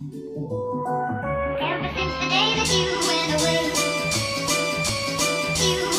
Ever since the day that you went away, you